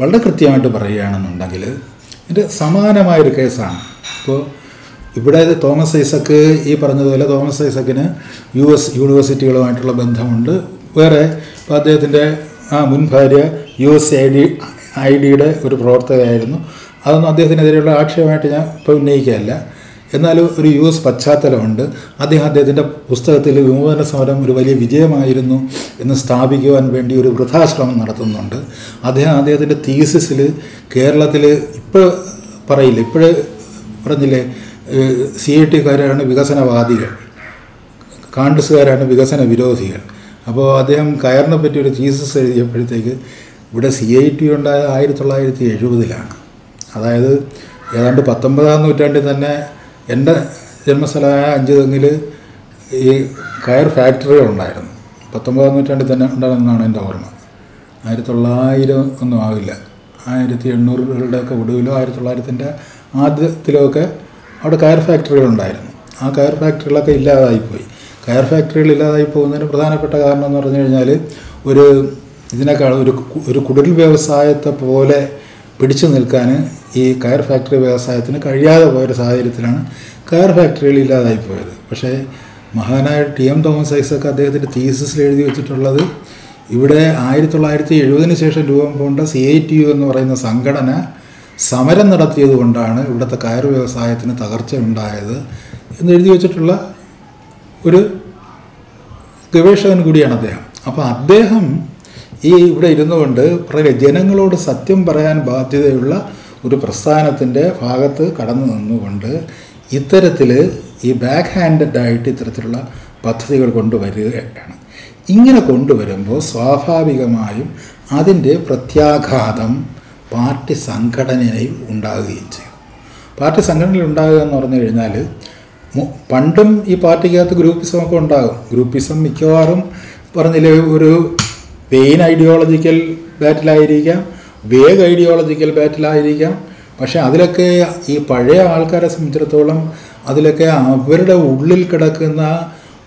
വളരെ കൃത്യമായിട്ട് പറയുകയാണെന്നുണ്ടെങ്കിൽ ഇത് സമാനമായൊരു കേസാണ്. ഇപ്പോൾ ഇവിടെ തോമസ് ഐസക്ക് ഈ പറഞ്ഞതുപോലെ തോമസ് ഐസക്കിന് യു എസ് യൂണിവേഴ്സിറ്റികളുമായിട്ടുള്ള ബന്ധമുണ്ട്. വേറെ ഇപ്പോൾ അദ്ദേഹത്തിന്റെ ആ മുൻ ഭാര്യ U S I D I ഡിയുടെ ഒരു പ്രവർത്തകയായിരുന്നു. അതൊന്നും അദ്ദേഹത്തിനെതിരെയുള്ള ആക്ഷേപമായിട്ട് ഞാൻ ഇപ്പോൾ ഉന്നയിക്കുകയല്ല. എന്നാലും ഒരു യു എസ് പശ്ചാത്തലമുണ്ട്. അദ്ദേഹം അദ്ദേഹത്തിന്റെ പുസ്തകത്തിൽ വിമോചന സമരം ഒരു വലിയ വിജയമായിരുന്നു എന്ന് സ്ഥാപിക്കുവാൻ വേണ്ടി ഒരു വൃഥാശ്രമം നടത്തുന്നുണ്ട്. അദ്ദേഹം അദ്ദേഹത്തിന്റെ തീസിസിൽ കേരളത്തിൽ ഇപ്പോൾ പറയില്ല ഇപ്പോഴേ പറഞ്ഞില്ലേ സി ഐ ടിക്കാരാണ് വികസനവാദികൾ കാണ്ടസുകാരാണ് വികസന വിരോധികൾ അപ്പോൾ അദ്ദേഹം കയറിനെ പറ്റി ഒരു തീസിസ് എഴുതിയപ്പോഴത്തേക്ക് ഇവിടെ സി ഐ ടി ഉണ്ടായത് ആയിരത്തി തൊള്ളായിരത്തി എഴുപതിലാണ്. അതായത് ഏതാണ്ട് പത്തൊമ്പതാം നൂറ്റാണ്ടിൽ തന്നെ എന്റെ ജന്മസ്ഥലമായ അഞ്ച് തെങ്ങിൽ ഈ കയർ ഫാക്ടറികൾ ഉണ്ടായിരുന്നു പത്തൊമ്പതാം നൂറ്റാണ്ടിൽ തന്നെ ഉണ്ടായിരുന്നെന്നാണ് എന്റെ ഓർമ്മ. ആയിരത്തി തൊള്ളായിരം ഒന്നും ആവില്ല. ആയിരത്തി എണ്ണൂറുകളുടെയൊക്കെ ഒടുവിലോ ആയിരത്തി തൊള്ളായിരത്തിന്റെ ആദ്യത്തിലോ ഒക്കെ അവിടെ കയർ ഫാക്ടറികൾ ഉണ്ടായിരുന്നു ആ കയർ ഫാക്ടറികളൊക്കെ ഇല്ലാതായിപ്പോയി. കയർ ഫാക്ടറികൾ ഇല്ലാതായി പോകുന്നതിന് പ്രധാനപ്പെട്ട കാരണം എന്ന് പറഞ്ഞു കഴിഞ്ഞാൽ ഒരു ഇതിനേക്കാൾ ഒരു ഒരു കുടിൽ വ്യവസായത്തെ പോലെ പിടിച്ചു നിൽക്കാൻ ഈ കയർ ഫാക്ടറി വ്യവസായത്തിന് കഴിയാതെ പോയൊരു സാഹചര്യത്തിലാണ് കയർ ഫാക്ടറികൾ ഇല്ലാതായി പോയത്. പക്ഷേ മഹാനായ ടി എം തോമസ് ഐസക്ക് അദ്ദേഹത്തിന്റെ തീസിസിൽ എഴുതി വെച്ചിട്ടുള്ളത് ഇവിടെ ആയിരത്തി തൊള്ളായിരത്തി എഴുപതിന് ശേഷം രൂപം കൊണ്ട സി ഐ ടി യു എന്ന് പറയുന്ന സംഘടന സമരം നടത്തിയത് കൊണ്ടാണ് ഇവിടുത്തെ കയർ വ്യവസായത്തിന് തകർച്ച ഉണ്ടായത് എന്ന് എഴുതി വെച്ചിട്ടുള്ള ഒരു ഗവേഷകൻ കൂടിയാണ് അദ്ദേഹം. അപ്പോൾ അദ്ദേഹം ഈ ഇവിടെ ഇരുന്നു കൊണ്ട് ജനങ്ങളോട് സത്യം പറയാൻ ബാധ്യതയുള്ള ഒരു പ്രസ്ഥാനത്തിന്റെ ഭാഗത്ത് കടന്നു നിന്നുകൊണ്ട് ഇത്തരത്തിൽ ഈ ബാക്ക് ഹാൻഡഡ് ആയിട്ട് ഇത്തരത്തിലുള്ള പദ്ധതികൾ കൊണ്ടുവരികയാണ്. ഇങ്ങനെ കൊണ്ടുവരുമ്പോൾ സ്വാഭാവികമായും അതിന്റെ പ്രത്യാഘാതം പാർട്ടി സംഘടനയിൽ ഉണ്ടാകുകയും ചെയ്യും. പാർട്ടി സംഘടനയിൽ ഉണ്ടാകുക എന്ന് പറഞ്ഞു കഴിഞ്ഞാൽ പണ്ടും ഈ പാർട്ടിക്കകത്ത് ഗ്രൂപ്പിസമൊക്കെ ഉണ്ടാകും. ഗ്രൂപ്പിസം മിക്കവാറും പറഞ്ഞില്ലേ ഒരു പെയിൻ ഐഡിയോളജിക്കൽ ബാറ്റിലായിരിക്കാം വേഗ് ഐഡിയോളജിക്കൽ ബാറ്റിലായിരിക്കാം പക്ഷേ അതിലൊക്കെ ഈ പഴയ ആൾക്കാരെ സംബന്ധിച്ചിടത്തോളം അതിലൊക്കെ അവരുടെ ഉള്ളിൽ കിടക്കുന്ന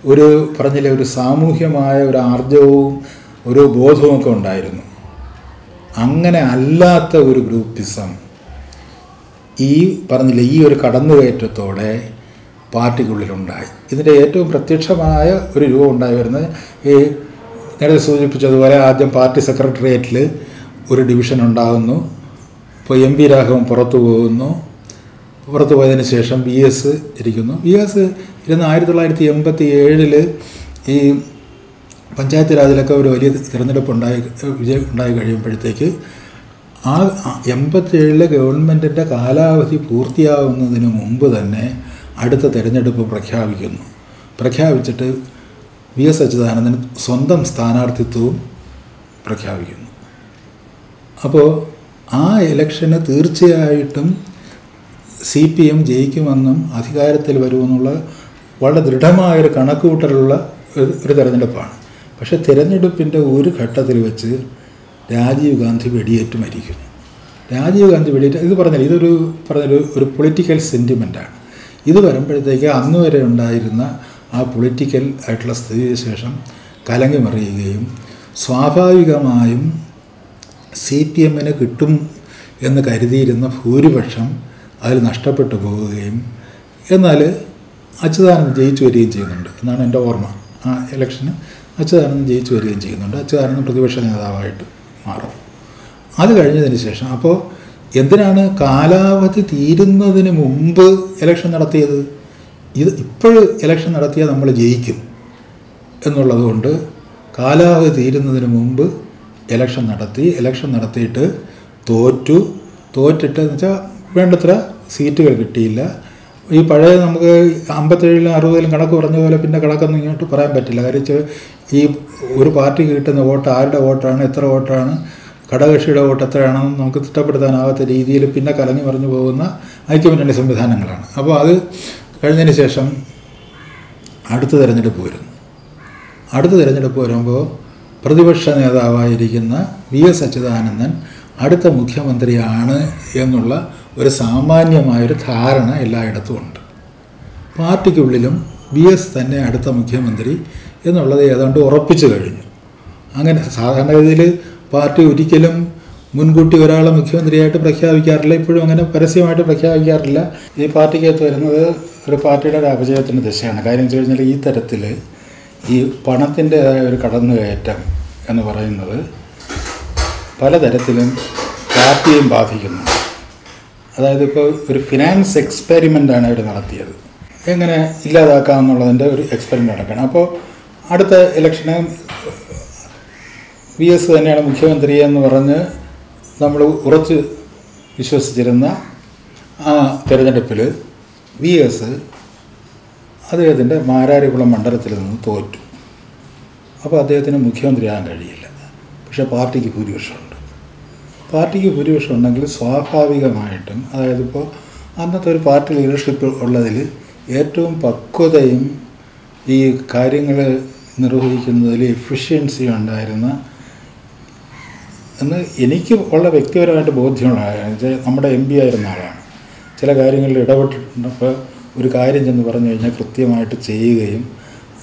ഒരു പറഞ്ഞില്ലേ ഒരു സാമൂഹ്യമായ ഒരു ആർജവും ഒരു ബോധവും ഒക്കെ ഉണ്ടായിരുന്നു. അങ്ങനെ അല്ലാത്ത ഒരു ഗ്രൂപ്പിസം ഈ പറഞ്ഞില്ല ഈ ഒരു കടന്നുകയറ്റത്തോടെ പാർട്ടിക്കുള്ളിലുണ്ടായി. ഇതിന്റെ ഏറ്റവും പ്രത്യക്ഷമായ ഒരു രൂപം ഉണ്ടായി വരുന്നത് ഈ നേരത്തെ സൂചിപ്പിച്ചതുപോലെ ആദ്യം പാർട്ടി സെക്രട്ടേറിയറ്റിൽ ഒരു ഡിവിഷൻ ഉണ്ടാകുന്നു. ഇപ്പോൾ എം വി രാഘവൻ പുറത്തു പോകുന്നു. പുറത്തു പോയതിന് ശേഷം വി എസ് ഇരിക്കുന്നു. വി എസ് ഇരുന്ന് ആയിരത്തി തൊള്ളായിരത്തി എൺപത്തി ഏഴിൽ ഈ പഞ്ചായത്ത് രാജിലൊക്കെ ഒരു വലിയ തിരഞ്ഞെടുപ്പ് ഉണ്ടായി വിജയം ഉണ്ടായി കഴിയുമ്പോഴത്തേക്ക് ആ എൺപത്തേഴിലെ ഗവൺമെന്റിന്റെ കാലാവധി പൂർത്തിയാവുന്നതിന് മുമ്പ് തന്നെ അടുത്ത തിരഞ്ഞെടുപ്പ് പ്രഖ്യാപിക്കുന്നു. പ്രഖ്യാപിച്ചിട്ട് വി എസ് അച്യുതാനന്ദൻ സ്വന്തം സ്ഥാനാർത്ഥിത്വവും പ്രഖ്യാപിക്കുന്നു. അപ്പോൾ ആ ഇലക്ഷന് തീർച്ചയായിട്ടും സി പി എം ജയിക്കുമെന്നും അധികാരത്തിൽ വരുമെന്നുള്ള വളരെ ദൃഢമായൊരു കണക്കുകൂട്ടലുള്ള ഒരു തെരഞ്ഞെടുപ്പാണ്. പക്ഷേ തിരഞ്ഞെടുപ്പിന്റെ ഒരു ഘട്ടത്തിൽ വെച്ച് രാജീവ് ഗാന്ധി വെടിയേറ്റ് മരിക്കുന്നു. രാജീവ് ഗാന്ധി വെടിയേറ്റ് ഇത് പറഞ്ഞാൽ ഇതൊരു പറഞ്ഞൊരു ഒരു പൊളിറ്റിക്കൽ സെന്റിമെന്റാണ് ഇത് വരുമ്പോഴത്തേക്ക് അന്ന് വരെ ഉണ്ടായിരുന്ന ആ പൊളിറ്റിക്കൽ ആയിട്ടുള്ള സ്ഥിതിവിശേഷം കലങ്ങി മറിയുകയും സ്വാഭാവികമായും സി പി എമ്മിന് കിട്ടും എന്ന് കരുതിയിരുന്ന ഭൂരിപക്ഷം അതിൽ നഷ്ടപ്പെട്ടു പോവുകയും എന്നാൽ അച്യുതാനന്ദൻ ജയിച്ചു വരികയും ചെയ്യുന്നുണ്ട് എന്നാണ് എന്റെ ഓർമ്മ. ആ ഇലക്ഷന് അച്യുതാനന്ദൻ ജയിച്ചു വരികയും ചെയ്യുന്നുണ്ട്. അച്യുതാനന്ദൻ പ്രതിപക്ഷ നേതാവായിട്ട് മാറും. അത് കഴിഞ്ഞതിന് ശേഷം അപ്പോൾ എന്തിനാണ് കാലാവധി തീരുന്നതിന് മുമ്പ് ഇലക്ഷൻ നടത്തിയത്? ഇത് ഇപ്പോഴും ഇലക്ഷൻ നടത്തിയാൽ നമ്മൾ ജയിക്കും എന്നുള്ളതുകൊണ്ട് കാലാവധി തീരുന്നതിന് മുമ്പ് ഇലക്ഷൻ നടത്തി ഇലക്ഷൻ നടത്തിയിട്ട് തോറ്റു. തോറ്റിട്ട് എന്ന് വെച്ചാൽ വേണ്ടത്ര സീറ്റുകൾ കിട്ടിയില്ല. ഈ പഴയ നമുക്ക് അമ്പത്തേഴിലും അറുപതിലും കണക്ക് പറഞ്ഞ പോലെ പിന്നെ കണക്കൊന്നും ഇങ്ങോട്ട് പറയാൻ പറ്റില്ല. കാര്യം ഈ ഒരു പാർട്ടിക്ക് കിട്ടുന്ന വോട്ട് ആരുടെ വോട്ടാണ് എത്ര വോട്ടാണ് ഘടകകക്ഷിയുടെ വോട്ട് എത്രയാണെന്ന് നമുക്ക് തിട്ടപ്പെടുത്താനാവാത്ത രീതിയിൽ പിന്നെ കലങ്ങി മറിഞ്ഞു പോകുന്ന ഐക്യമുന്നണി സംവിധാനങ്ങളാണ്. അപ്പോൾ അത് കഴിഞ്ഞതിന് ശേഷം അടുത്ത തിരഞ്ഞെടുപ്പ് വരുന്നു. അടുത്ത തിരഞ്ഞെടുപ്പ് വരുമ്പോൾ പ്രതിപക്ഷ നേതാവായിരിക്കുന്ന വി എസ് അച്യുതാനന്ദൻ അടുത്ത മുഖ്യമന്ത്രിയാണ് എന്നുള്ള ഒരു സാമാന്യമായൊരു ധാരണ എല്ലായിടത്തും ഉണ്ട്. പാർട്ടിക്കുള്ളിലും വി എസ് തന്നെ അടുത്ത മുഖ്യമന്ത്രി എന്നുള്ളത് ഏതാണ്ട് ഉറപ്പിച്ചു കഴിഞ്ഞു. അങ്ങനെ സാധാരണഗതിയിൽ പാർട്ടി ഒരിക്കലും മുൻകൂട്ടി ഒരാളെ മുഖ്യമന്ത്രിയായിട്ട് പ്രഖ്യാപിക്കാറില്ല ഇപ്പോഴും അങ്ങനെ പരസ്യമായിട്ട് പ്രഖ്യാപിക്കാറില്ല. ഈ പാർട്ടിക്കകത്ത് വരുന്നത് ഒരു പാർട്ടിയുടെ ഒരു അപജയത്തിന്റെ ദിശയാണ്. കാര്യം വെച്ച് കഴിഞ്ഞാൽ ഈ തരത്തിൽ ഈ പണത്തിന്റെതായ ഒരു കടന്നുകയറ്റം എന്ന് പറയുന്നത് പലതരത്തിലും പാർട്ടിയെയും ബാധിക്കുന്നു അതായത് ഇപ്പോൾ ഒരു ഫിനാൻസ് എക്സ്പെരിമെന്റാണ് അവർ നടത്തിയത്. എങ്ങനെ ഇല്ലാതാക്കാം എന്നുള്ളതിന്റെ ഒരു എക്സ്പെരിമെന്റ് നടക്കണം. അപ്പോൾ അടുത്ത ഇലക്ഷന് വി എസ് തന്നെയാണ് മുഖ്യമന്ത്രി എന്ന് പറഞ്ഞ് നമ്മൾ ഉറച്ച് വിശ്വസിച്ചിരുന്ന ആ തിരഞ്ഞെടുപ്പിൽ വി എസ് അദ്ദേഹത്തിന്റെ മാരാരികുളം മണ്ഡലത്തിൽ നിന്ന് തോറ്റു. അപ്പോൾ അദ്ദേഹത്തിന് മുഖ്യമന്ത്രിയാകാൻ കഴിയില്ല. പക്ഷേ പാർട്ടിക്ക് ഭൂരിപക്ഷമുണ്ട്. പാർട്ടിക്ക് ഭൂരിപക്ഷം ഉണ്ടെങ്കിൽ സ്വാഭാവികമായിട്ടും അതായത് ഇപ്പോൾ അന്നത്തെ ഒരു പാർട്ടി ലീഡർഷിപ്പ് ഉള്ളതിൽ ഏറ്റവും പക്വതയും ഈ കാര്യങ്ങൾ നിർവഹിക്കുന്നതിൽ എഫിഷ്യൻസി ഉണ്ടായിരുന്ന എന്ന് എനിക്ക് ഉള്ള വ്യക്തിപരമായിട്ട് ബോധ്യമുള്ള. നമ്മുടെ എം പി ആയിരുന്ന ആളാണ്. ചില കാര്യങ്ങളിൽ ഇടപെട്ടിട്ടുണ്ട്. അപ്പോൾ ഒരു കാര്യം ചെന്ന് പറഞ്ഞു കഴിഞ്ഞാൽ കൃത്യമായിട്ട് ചെയ്യുകയും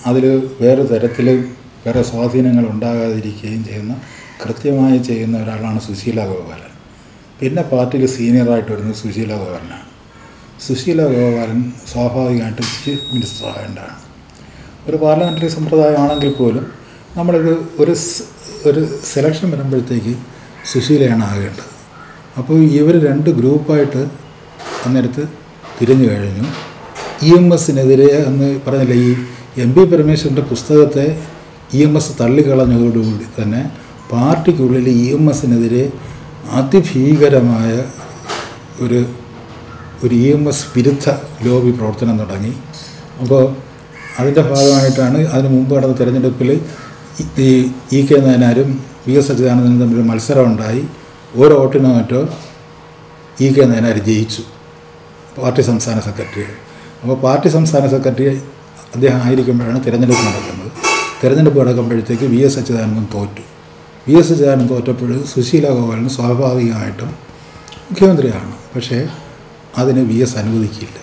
അതിൽ വേറെ തരത്തിൽ വേറെ സ്വാധീനങ്ങൾ ഉണ്ടാകാതിരിക്കുകയും ചെയ്യുന്ന കൃത്യമായി ചെയ്യുന്ന ഒരാളാണ് സുശീല ഗോപാലൻ. പിന്നെ പാർട്ടിയിൽ സീനിയറായിട്ട് വരുന്നത് സുശീല ഗോപാലനാണ്. സുശീല ഗോപാലൻ സ്വാഭാവികമായിട്ടും ചീഫ് മിനിസ്റ്റർ ആകേണ്ടതാണ്. ഒരു പാർലമെന്ററി സമ്പ്രദായമാണെങ്കിൽ പോലും നമ്മളൊരു ഒരു ഒരു സെലക്ഷൻ വരുമ്പോഴത്തേക്ക് സുശീലയാണ് ആകേണ്ടത്. അപ്പോൾ ഇവർ രണ്ട് ഗ്രൂപ്പായിട്ട് അന്നേരത്ത് തിരിഞ്ഞു കഴിഞ്ഞു. ഇ എം എസിനെതിരെ എന്ന് പറഞ്ഞില്ല ഈ എം പി പരമേശ്വരന്റെ പുസ്തകത്തെ ഇ എം എസ് തള്ളിക്കളഞ്ഞതോടുകൂടി തന്നെ പാർട്ടിക്കുള്ളിൽ ഇ എം എസിനെതിരെ അതിഭീകരമായ ഒരു ഒരു ഇ എം എസ് വിരുദ്ധ ലോബി പ്രവർത്തനം തുടങ്ങി. അപ്പോൾ അതിന്റെ ഭാഗമായിട്ടാണ് അതിന് മുമ്പ് നടന്ന തെരഞ്ഞെടുപ്പിൽ ഈ ഇ കെ നായനാരും വി എസ് അച്യുതാനന്ദനും തമ്മിൽ മത്സരമുണ്ടായി. ഓരോ വോട്ടിനോ മറ്റോ ഇ കെ നായനാർ ജയിച്ചു. പാർട്ടി സംസ്ഥാന സെക്രട്ടറി അപ്പോൾ പാർട്ടി സംസ്ഥാന സെക്രട്ടറി അദ്ദേഹം ആയിരിക്കുമ്പോഴാണ് തിരഞ്ഞെടുപ്പ് നടക്കുന്നത്. തിരഞ്ഞെടുപ്പ് നടക്കുമ്പോഴത്തേക്ക് വി എസ് അച്യുതാനന്ദൻ തോറ്റു. വി എസ് അച്യുതാനന്ദൻ തോറ്റപ്പോൾ സുശീല ഗോപാലൻ സ്വാഭാവികമായിട്ടും മുഖ്യമന്ത്രിയാണ് പക്ഷേ അതിന് വി എസ് അനുവദിക്കില്ല.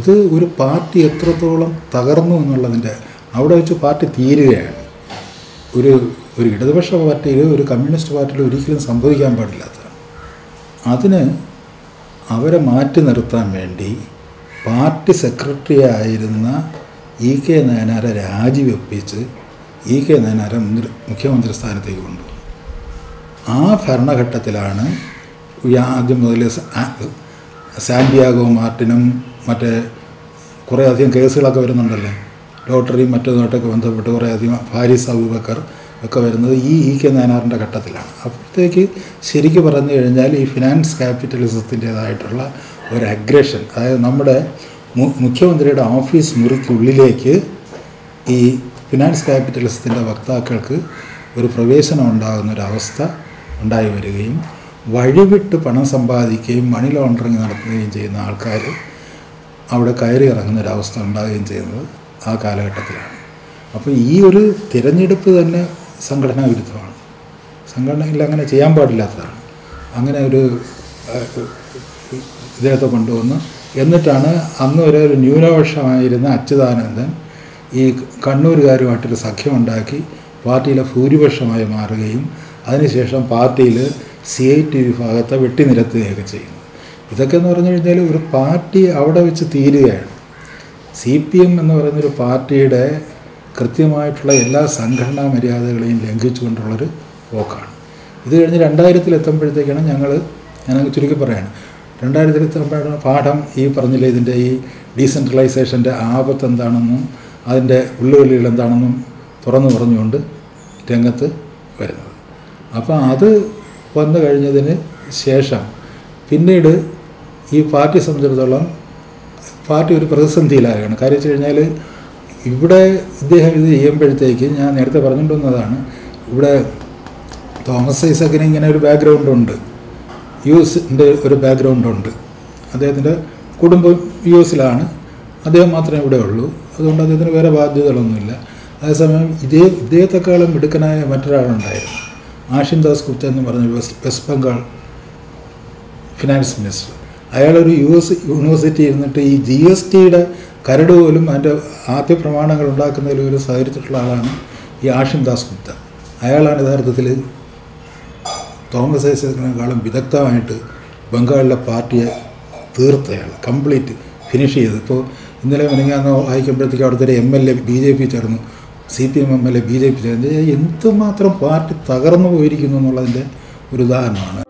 ഇത് ഒരു പാർട്ടി എത്രത്തോളം തകർന്നു എന്നുള്ളതിന്റെ അവിടെ വെച്ച് പാർട്ടി തീരുകയാണ്. ഒരു ഒരു ഇടതുപക്ഷ പാർട്ടിയിൽ ഒരു കമ്മ്യൂണിസ്റ്റ് പാർട്ടിയിൽ ഒരിക്കലും സംഭവിക്കാൻ പാടില്ലാത്തതാണ്. അതിന് അവരെ മാറ്റി നിർത്താൻ വേണ്ടി പാർട്ടി സെക്രട്ടറി ആയിരുന്ന ഇ കെ നയനാരെ രാജിവെപ്പിച്ച് ഇ കെ നയനാരെ മുഖ്യമന്ത്രി സ്ഥാനത്തേക്ക് കൊണ്ടുപോകും ആ ഭരണഘട്ടത്തിലാണ് ആദ്യം മുതൽ സാന്റിയാഗോ മാർട്ടിനും മറ്റേ കുറേ അധികം കേസുകളൊക്കെ വരുന്നുണ്ടല്ലേ. ലോട്ടറിയും മറ്റേതുമായിട്ടൊക്കെ ബന്ധപ്പെട്ട് കുറേ അധികം ഫാരിസ് അബൂബക്കർ ഒക്കെ വരുന്നത് ഈ ഇ കെ നയനാറിന്റെ ഘട്ടത്തിലാണ്. അപ്പോഴത്തേക്ക് ശരിക്കും പറഞ്ഞു കഴിഞ്ഞാൽ ഈ ഫിനാൻസ് ക്യാപിറ്റലിസത്തിന്റേതായിട്ടുള്ള ഒരു അഗ്രഷൻ അതായത് നമ്മുടെ മുഖ്യമന്ത്രിയുടെ ഓഫീസ് മുറിക്കുള്ളിലേക്ക് ഈ ഫിനാൻസ് ക്യാപിറ്റലിസത്തിന്റെ വക്താക്കൾക്ക് ഒരു പ്രവേശനം ഉണ്ടാകുന്ന ഒരവസ്ഥ ഉണ്ടായി വരികയും വഴിവിട്ട് പണം സമ്പാദിക്കുകയും മണി ലോണ്ടറിങ് നടത്തുകയും ചെയ്യുന്ന ആൾക്കാർ അവിടെ കയറി ഇറങ്ങുന്ന ഒരവസ്ഥ ഉണ്ടാകുകയും ചെയ്യുന്നത് ആ കാലഘട്ടത്തിലാണ്. അപ്പോൾ ഈ ഒരു തിരഞ്ഞെടുപ്പ് തന്നെ സംഘടനാ വിരുദ്ധമാണ്. സംഘടനയിൽ അങ്ങനെ ചെയ്യാൻ പാടില്ലാത്തതാണ്. അങ്ങനെ ഒരു ഇദ്ദേഹത്തെ കൊണ്ടുവന്ന്. എന്നിട്ടാണ് അന്ന് വരെ ഒരു ന്യൂനപക്ഷമായിരുന്ന അച്യുതാനന്ദൻ ഈ കണ്ണൂരുകാരുമായിട്ടൊരു സഖ്യമുണ്ടാക്കി പാർട്ടിയിലെ ഭൂരിപക്ഷമായി മാറുകയും അതിനുശേഷം പാർട്ടിയിൽ സി ഐ ടി വിഭാഗത്തെ വെട്ടിനിരത്തുകയൊക്കെ ചെയ്യുന്നത് ഇതൊക്കെ എന്ന് പറഞ്ഞു കഴിഞ്ഞാൽ ഒരു പാർട്ടി അവിടെ വെച്ച് തീരുകയാണ്. സി പി എം എന്ന് പറയുന്നൊരു പാർട്ടിയുടെ കൃത്യമായിട്ടുള്ള എല്ലാ സംഘടനാ മര്യാദകളെയും ലംഘിച്ചുകൊണ്ടുള്ളൊരു പോക്കാണ് ഇത് കഴിഞ്ഞ് രണ്ടായിരത്തിൽ എത്തുമ്പോഴത്തേക്കാണ് ഞങ്ങൾ ഞാൻ ചുരുക്കി പറയാണ്. രണ്ടായിരത്തിൽ എത്തുമ്പോഴാണ് പാഠം ഈ പറഞ്ഞില്ലേ ഇതിന്റെ ഈ ഡീസെൻട്രലൈസേഷന്റെ ആപത്ത് എന്താണെന്നും അതിന്റെ ഉള്ളുവലികൾ എന്താണെന്നും തുറന്നു പറഞ്ഞുകൊണ്ട് രംഗത്ത് വരുന്നത്. അപ്പോൾ അത് വന്നു കഴിഞ്ഞതിന് ശേഷം പിന്നീട് ഈ പാർട്ടി സംബന്ധിച്ചിടത്തോളം പാർട്ടി ഒരു പ്രതിസന്ധിയിലാകുകയാണ് കാര്യം വെച്ച് കഴിഞ്ഞാൽ ഇവിടെ ഇദ്ദേഹം ഇത് ചെയ്യുമ്പോഴത്തേക്ക് ഞാൻ നേരത്തെ പറഞ്ഞിട്ടുണ്ടെന്നതാണ് ഇവിടെ തോമസ് ഐസക്കിന് ഇങ്ങനെ ഒരു ബാക്ക്ഗ്രൗണ്ട് ഉണ്ട്. യു ഒരു ബാക്ക്ഗ്രൗണ്ട് ഉണ്ട്. അദ്ദേഹത്തിന്റെ കുടുംബം യു എസിലാണ് അദ്ദേഹം മാത്രമേ ഇവിടെ ഉള്ളൂ. അതുകൊണ്ട് അദ്ദേഹത്തിന് വേറെ ബാധ്യതകളൊന്നുമില്ല. അതേസമയം ഇതേ ഇദ്ദേഹത്തെക്കാളും മിടുക്കനായ മറ്റൊരാളുണ്ടായിരുന്നു. ആഷിൻ ദാസ് ഗുപ്ത എന്ന് പറഞ്ഞ west west Bengal finance minister. അയാളൊരു യു എസ് യൂണിവേഴ്സിറ്റി ഇരുന്നിട്ട് ഈ ജി എസ് ടിയുടെ കരട് പോലും അതിന്റെ ആദ്യ പ്രമാണങ്ങൾ ഉണ്ടാക്കുന്നതിൽ ഒരു സഹകരിച്ചിട്ടുള്ള ആളാണ് ഈ ആഷിം ദാസ് ഗുപ്ത. അയാളാണ് യഥാർത്ഥത്തിൽ തോമസ് ഐസക്കിനേക്കാളും വിദഗ്ധമായിട്ട് ബംഗാളിലെ പാർട്ടിയെ തീർത്തയാൾ കംപ്ലീറ്റ് ഫിനിഷ് ചെയ്ത് ഇപ്പോൾ ഇന്നലെ മിനിങ്ങാന്ന് വായിക്കുമ്പോഴത്തേക്ക് അവിടുത്തെ M L A B J P ചേർന്നു. C P M M L A B J P ചേർന്നു. എന്തുമാത്രം പാർട്ടി തകർന്നു പോയിരിക്കുന്നു എന്നുള്ളതിന്റെ ഒരു ഉദാഹരണമാണ്.